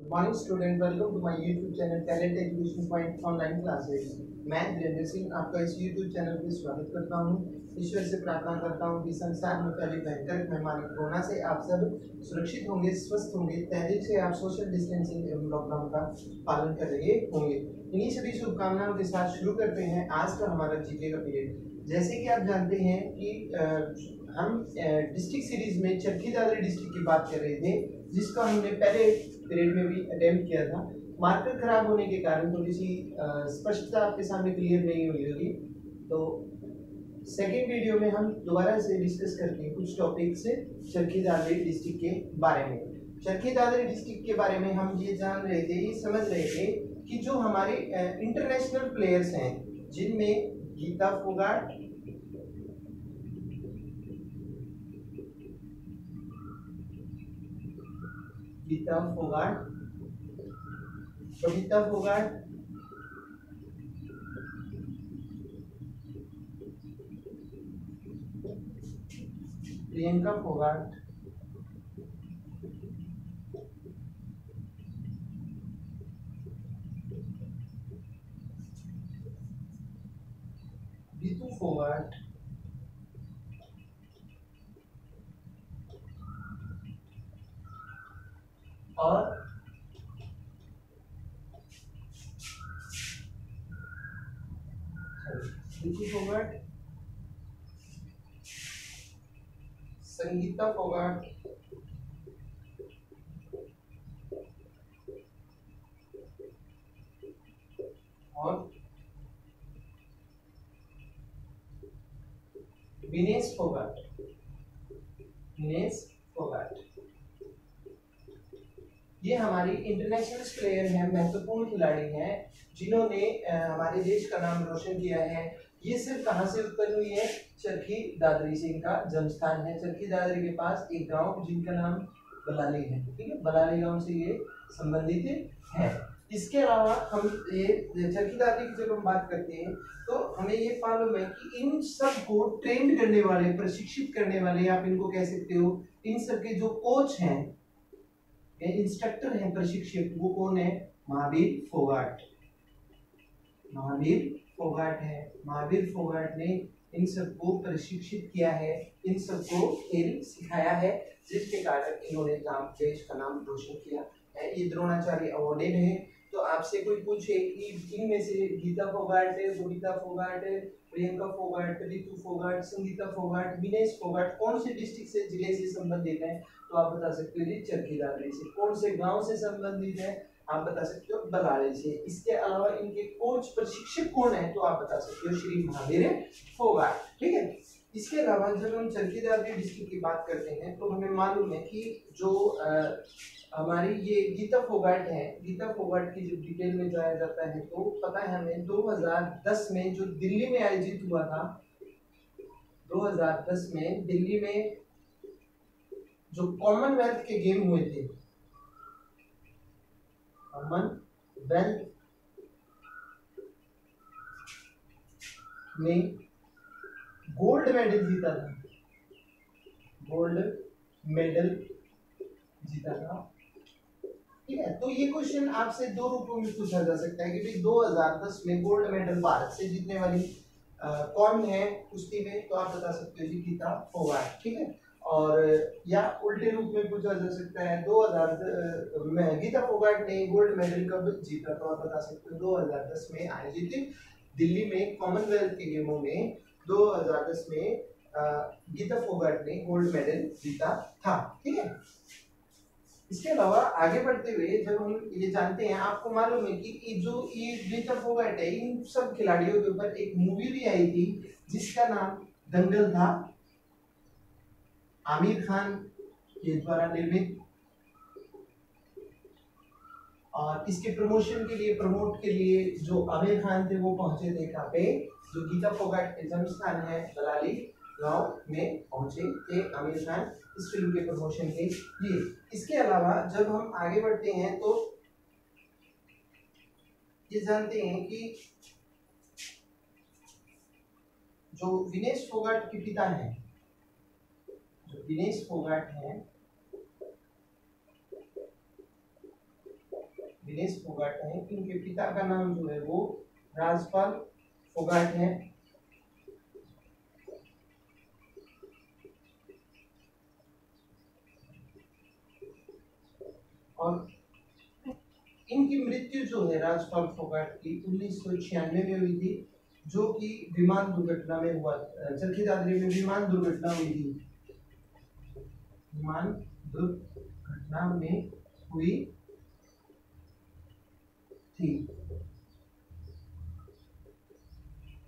Good morning student, welcome to my YouTube channel Talent Education Point online classes. मैं वीरेंद्र सिंह आपका इस YouTube channel पे स्वागत करता हूँ। ईश्वर से प्रार्थना करता हूँ कि संसार में फैली भयंकर महामारी कोरोना से आप सब सुरक्षित होंगे स्वस्थ होंगे तहरीक से आप सोशल डिस्टेंसिंग एवं लॉकडाउन का पालन कर रहे होंगे। इन्हीं सभी शुभकामनाओं के साथ शुरू करते हैं आज का हमारा जीके का पीरियड जैसे कि आप जानते हैं कि हम डिस्ट्रिक्ट सीरीज़ में चरखी दादरी डिस्ट्रिक्ट की बात कर रहे थे जिसका हमने पहले पीरियड में भी अटेम्प्ट किया था। मार्कर खराब होने के कारण थोड़ी सी स्पष्टता आपके सामने क्लियर नहीं हुई होगी। तो सेकेंड वीडियो में हम दोबारा से डिस्कस करते हैं कुछ टॉपिक से चरखी दादरी डिस्ट्रिक्ट के बारे में। चरखी दादरी डिस्ट्रिक्ट के बारे में हम ये जान रहे थे, ये समझ रहे थे कि जो हमारे इंटरनेशनल प्लेयर्स हैं, जिनमें गीता फोगाट गीता फोगाट कविता फोगाट प्रियंका फोगाट ऋतु फोगाट और ऋतु फोगाट संगीता फोगाट। और विनेश फोगाट। विनेश फोगाट। ये हमारी इंटरनेशनल प्लेयर हैं, महत्वपूर्ण खिलाड़ी हैं, जिन्होंने हमारे देश का नाम रोशन किया है। ये सिर्फ़ कहाँ से उत्पन्न हुई है? चरखी दादरी से इनका जन्म स्थान है। चरखी दादरी के पास एक गाँव जिनका नाम बलाली है, ठीक है? बलाली गाँव से ये संबंधित है। इसके अलावा हम ये चरखी दादरी की जब हम बात करते हैं तो हमें ये मालूम है कि इन सबको ट्रेंड करने वाले, प्रशिक्षित करने वाले, आप इनको कह सकते हो, इन सब के जो कोच हैं इंस्ट्रक्टर हैं, प्रशिक्षक, वो कौन है? महावीर फोगाट। महावीर फोगाट है, महावीर फोगाट ने इन सबको प्रशिक्षित किया है, इन सबको खेल सिखाया है, जिसके कारण इन्होंने नाम देश का नाम रोशन किया है। ये द्रोणाचार्य अवॉर्डेड है। तो आपसे कोई पूछे कि इनमें से गीता फोगाट है गोविता फोगाट है, प्रियंका फोगाट ऋतु फोगाट, संगीता फोगाट, विनेश फोगाट, कौन से डिस्ट्रिक्ट से ज़िले से संबंधित है? तो आप बता सकते हो जी, चरखी दादरी से। कौन से गाँव से संबंधित है? आप बता सकते हो बलाले से। इसके अलावा इनके कोच प्रशिक्षक कौन है तो आप बता सकते हो श्री महावीर फोगाट ठीक है? इसके अलावा जब हम चरखी दादरी डिस्ट्रिक्ट की बात करते हैं तो हमें मालूम है कि जो आ, हमारी ये गीता फोगाट है गीता फोगाट की जो डिटेल में जाया जाता है तो पता है हमें 2010 में जो दिल्ली में आयोजित हुआ था 2010 में दिल्ली में जो कॉमनवेल्थ के गेम हुए थे कॉमनवेल्थ में गोल्ड मेडल जीता था। गोल्ड मेडल जीता था। ठीक है? तो ये क्वेश्चन आपसे दो रूपों में पूछा जा सकता है कि भाई 2010 में गोल्ड मेडल भारत से जीतने वाली आ, कौन है कुश्ती में? तो आप बता सकते हो जी गीता फोगाट ठीक है? और, या उल्टे रूप में पूछा जा सकता है 2000 में गीता फोगाट ने गोल्ड मेडल कब जीता तो आप बता सकते हो 2010 में आयोजित दिल्ली में कॉमनवेल्थ के गेमों में 2010 में गीता फोगाट ने गोल्ड मेडल जीता था, ठीक है? इसके अलावा आगे बढ़ते हुए जब हम ये जानते हैं, आपको मालूम है कि जो ये गीता फोगाट है, इन सब खिलाड़ियों के ऊपर एक मूवी भी आई थी, जिसका नाम दंगल था। आमिर खान के द्वारा निर्मित। और इसके प्रमोशन के लिए प्रमोट के लिए जो आमिर खान थे, वो पहुँचे थे कहाँ पे? जो गीता फोगाट के जन्म स्थान है, दलाली गाँव में पहुँचे थे आमिर खान। इस फ़िल्म के प्रमोशन के लिए। इसके अलावा जब हम आगे बढ़ते हैं तो ये जानते हैं कि जो विनेश फोगाट के पिता हैं जो विनेश फोगाट हैं। दिनेश फोगाट हैं उनके पिता का नाम जो है वो राजपाल फोगाट है। और इनकी मृत्यु जो है राजपाल फोगाट की उन्नीस सौ छियानवे में हुई थी, जो कि विमान दुर्घटना में हुआ चरखी दादरी में विमान दुर्घटना हुई थी। विमान दुर्घटना में हुई थी।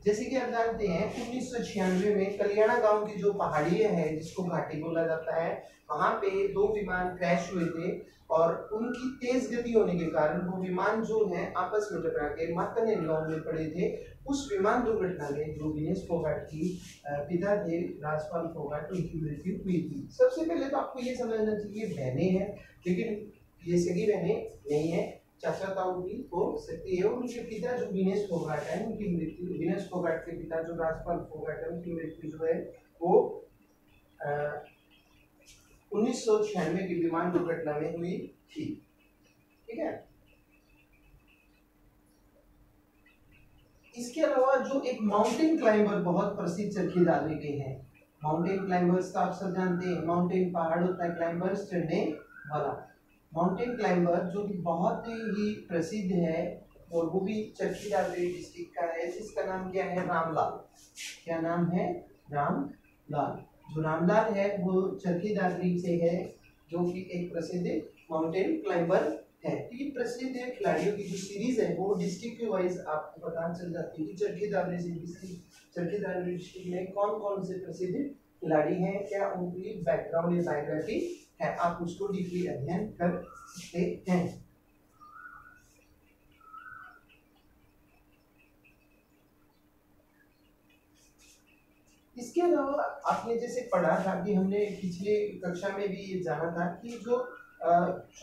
जैसे कि आप जानते हैं, उन्नीस सौ छियानवे में कल्याणा गाँव की जो पहाड़ी है, जिसको घाटी बोला जाता है, वहाँ पे दो विमान क्रैश हुए थे और उनकी तेज गति होने के कारण वो विमान जो है, आपस में टकरा के मातने गाँव में पड़े थे। उस विमान दुर्घटना में जो विनेश फोगाट की पिता थे, राजपाल फोगाट, उनकी मृत्यु हुई थी। सबसे पहले तो आपको ये समझना चाहिए बहने हैं, लेकिन ये सगी बहने नहीं है। चाचा ताऊ भी हो। सकती है उनके पिता जो विनेश फोगाट है, उनकी मृत्यु, विनेश फोगाट के पिता जो राजपाल फोगाट है, उनकी मृत्यु जो है, वो उन्नीस सौ छियानवे की विमान दुर्घटना में हुई थी। ठीक है? इसके अलावा जो एक माउंटेन क्लाइंबर बहुत प्रसिद्ध चरखी डाले गए हैं। माउंटेन क्लाइंबर्स का आप सब जानते हैं माउंटेन पहाड़ होता है क्लाइंबर्स चढ़ने वाला। माउंटेन क्लाइंबर जो कि बहुत ही प्रसिद्ध है, और वो भी चरखी दादरी डिस्ट्रिक्ट का है। जिसका नाम क्या है? रामलाल। क्या नाम है? रामलाल। जो रामलाल है, वो चरखी दादरी से है, जो कि एक प्रसिद्ध माउंटेन क्लाइंबर है। तो ये प्रसिद्ध खिलाड़ियों की जो सीरीज़ है, वो डिस्ट्रिक्ट वाइज आपको पता चल जाती है कि चरखी दादरी से डिस्ट्रिक्ट चरखी दादरी डिस्ट्रिक्ट में कौन कौन से प्रसिद्ध खिलाड़ी हैं, क्या उनकी बैकग्राउंड या बायोग्राफी है। आप उसको डीपली अध्ययन कर सकते हैं। इसके अलावा आपने जैसे पढ़ा था कि हमने पिछले कक्षा में भी ये जाना था कि जो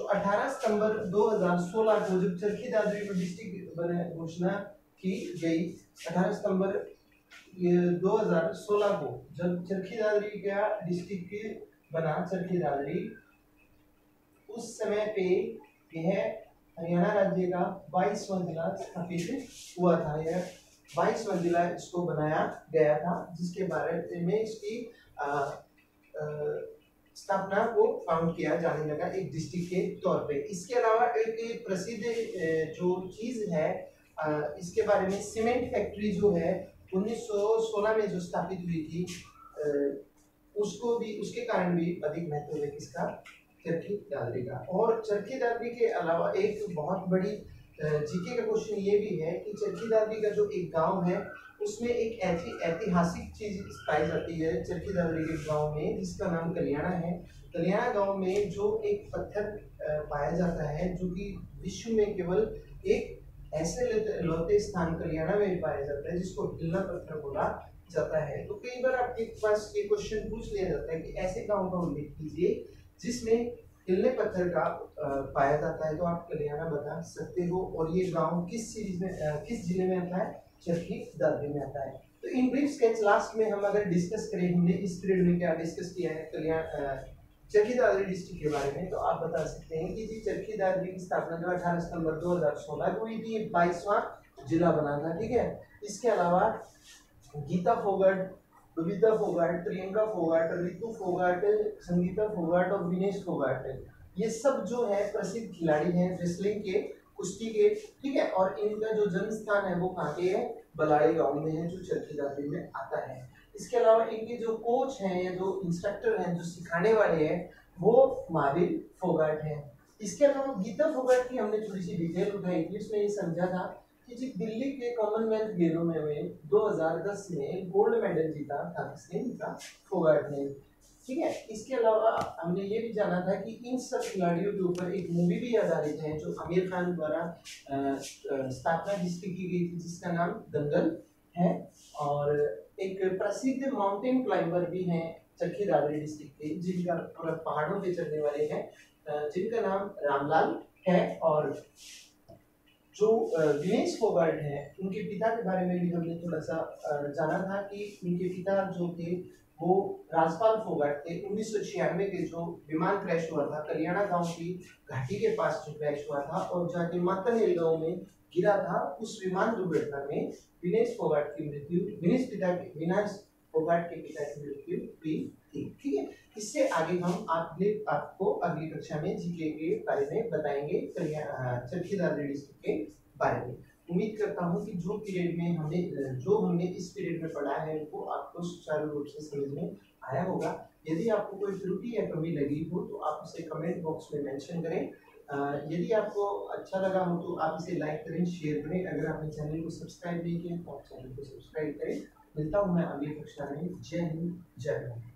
अठारह सितंबर 2016 को जब चरखी दादरी में डिस्ट्रिक्ट बने, घोषणा की गई, अठारह सितंबर 2016 को जब चरखी दादरी का डिस्ट्रिक्ट बना चरखी दादरी उस समय पे यह हरियाणा राज्य का बाईसवा जिला स्थापित हुआ था। यह बाईसवा जिला इसको बनाया गया था, जिसके बारे में इसकी स्थापना को फाउंड किया जाने लगा एक डिस्ट्रिक्ट के तौर पे। इसके अलावा एक प्रसिद्ध जो चीज़ है इसके बारे में सीमेंट फैक्ट्री जो है 1916 में जो स्थापित हुई थी उसको भी, उसके कारण भी अधिक महत्व है किसका? चरखी दादरी का। और चरखी दादरी के अलावा एक बहुत बड़ी जीके का क्वेश्चन ये भी है कि चरखी दादरी का जो एक गाँव है, उसमें एक ऐसी ऐतिहासिक चीज़ पाई जाती है चरखी दादरी के गाँव में, जिसका नाम कल्याणा है। कल्याणा गाँव में जो एक पत्थर पाया जाता है, जो कि विश्व में केवल एक ऐसे लौते स्थान कल्याणा में पाया जाता है, जिसको ढिल्ला पत्थर बोला जाता है तो कई बार आपके पास ये क्वेश्चन पूछ लिया जाता है कि ऐसे गाँव का उल्लेख कीजिए, जिसमें हिलने पत्थर का पाया जाता है। तो आप कल्याणा बता सकते हो और ये गाँव किस सीरीज़ में किस ज़िले में आता है? चरखी दादरी में आता है। तो इन ब्रीफ स्केच लास्ट में हम अगर डिस्कस करें, हमने इस पीरियड में क्या डिस्कस किया है कल्याण चरखी दादरी डिस्ट्रिक्ट के बारे में तो आप बता सकते हैं कि जी चरखी दादरी की स्थापना जो अठारह सितंबर 2016 को हुई थी, बाईसवां जिला बना था, ठीक है? इसके अलावा गीता फोगाट बबीता फोगाट, प्रियंका फोगाट, रितु फोगाट, संगीता फोगाट और विनेश फोगाट। ये सब जो है, प्रसिद्ध खिलाड़ी हैं रेसलिंग के, कुश्ती के, ठीक है? और इनका जो जन्म स्थान है, वो कहाँ के है? बलाड़े गाँव में है, जो चरखी दादरी में आता है। इसके अलावा इनके जो कोच हैं, या जो इंस्ट्रक्टर हैं, जो सिखाने वाले हैं, वो महावीर फोगाट हैं। इसके अलावा गीता फोगाट की हमने थोड़ी सी डिटेल उठाई थी, उसमें ये समझा था कि जी दिल्ली के कॉमनवेल्थ गेमों में 2010 में गोल्ड मेडल जीता था किसने जीता फोगाट ने। ठीक है? इसके अलावा हमने ये भी जाना था कि इन सब खिलाड़ियों के ऊपर एक मूवी भी आधारित है, जो आमिर खान द्वारा स्थापना जिसकी की गई थी, जिसका नाम दंगल है, और एक प्रसिद्ध माउंटेन क्लाइंबर भी हैं चरखी दादरी डिस्ट्रिक्ट के, जिनका पूरा पहाड़ों पे चढ़ने वाले हैं जिनका नाम रामलाल है, और जो विनेश फोगाट है, उनके पिता के बारे में भी हमने थोड़ा सा जाना था कि उनके पिता जो थे, वो राजपाल फोगाट थे। उन्नीस सौ छियानवे के जो विमान क्रैश हुआ था, कलियाणा गाँव की घाटी के पास जो क्रैश हुआ था और जाके मातनेल गाँव में गिरा था, उस विमान दुर्घटना में विनेश फोगाट की मृत्यु विनेश पिता की विनाश फोगाट के पिता की मृत्यु हुई। ठीक है? इससे आगे हम आपने आपको अगली कक्षा में जीके के बारे में बताएँगे चरखीदार डिस्ट्रिक्ट के बारे में। उम्मीद करता हूँ कि जो पीरियड में हमने जो हमने इस पीरियड में पढ़ा है, वो आपको सुचारू रूप से समझ में आया होगा। यदि आपको कोई त्रुटि या कमी लगी हो तो आप उसे कमेंट बॉक्स में मेंशन करें। यदि आपको अच्छा लगा हो तो आप इसे लाइक करें शेयर करें। अगर आपने चैनल को सब्सक्राइब नहीं किया तो आप चैनल को सब्सक्राइब करें। मिलता हूँ मैं अगली कक्षा में। जय हिंद, जय भारत।